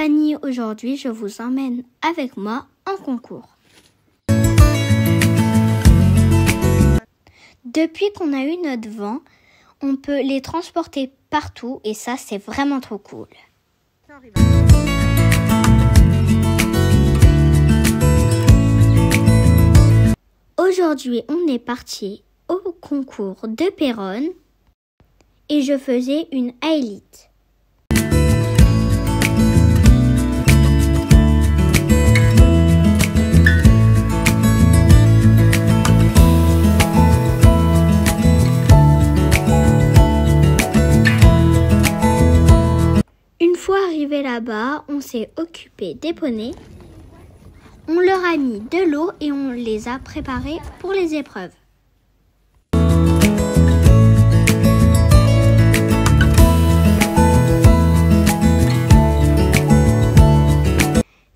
amis, aujourd'hui je vous emmène avec moi en concours? Depuis qu'on a eu notre vent, on peut les transporter partout et ça c'est vraiment trop cool. Aujourd'hui on est parti au concours de Péronne et je faisais une élite. Fois arrivé là-bas, on s'est occupé des poneys. On leur a mis de l'eau et on les a préparés pour les épreuves.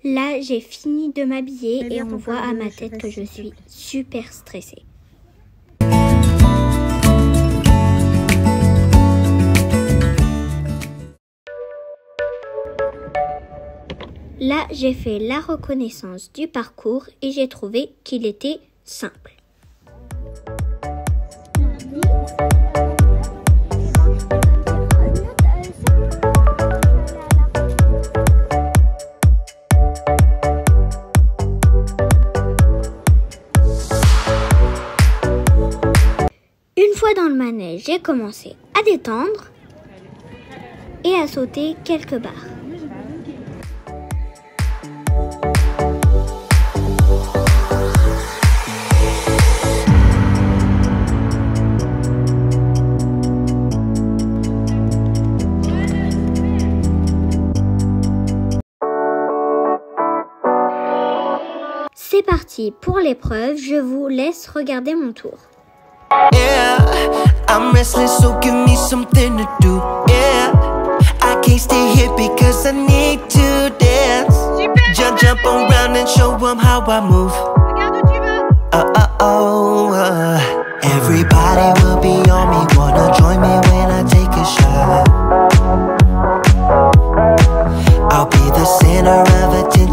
Là, j'ai fini de m'habiller et on voit à ma tête que je suis super stressée. Là, j'ai fait la reconnaissance du parcours et j'ai trouvé qu'il était simple. Une fois dans le manège, j'ai commencé à détendre et à sauter quelques barres. Parti pour l'épreuve, je vous laisse regarder mon tour. Yeah, I'm restless, so give me something to do. Yeah, I can't stay here because I need to dance. Jump, jump around and show 'em how I move. Uh, uh, oh, uh. Everybody will be on me, wanna join me when I take a shot. I'll be the center of attention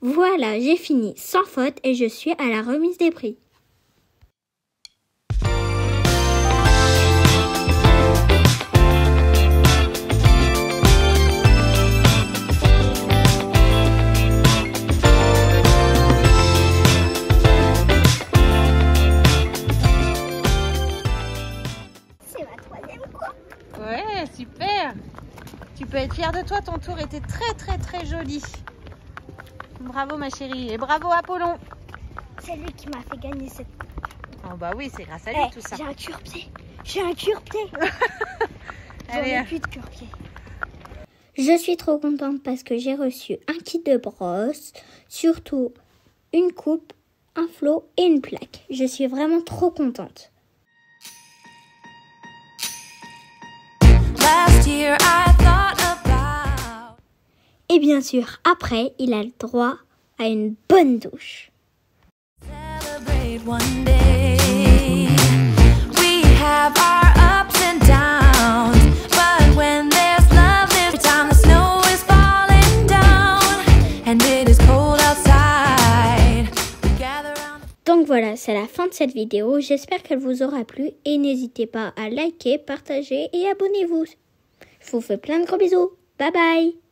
Voilà, j'ai fini sans faute et je suis à la remise des prix. Tu peux être fière de toi, ton tour était très très très joli. Bravo ma chérie et bravo Apollon. C'est lui qui m'a fait gagner cette. Oh bah oui, c'est grâce à lui Eh, tout ça. J'ai un cure-pied. J'ai un cure-pied. J'en ai plus de cure-pied. Je suis trop contente parce que j'ai reçu un kit de brosse, surtout une coupe, un flot et une plaque. Je suis vraiment trop contente. Et bien sûr, après, il a le droit à une bonne douche. Donc voilà, c'est la fin de cette vidéo. J'espère qu'elle vous aura plu et n'hésitez pas à liker, partager et abonnez-vous. Je vous fais plein de gros bisous. Bye bye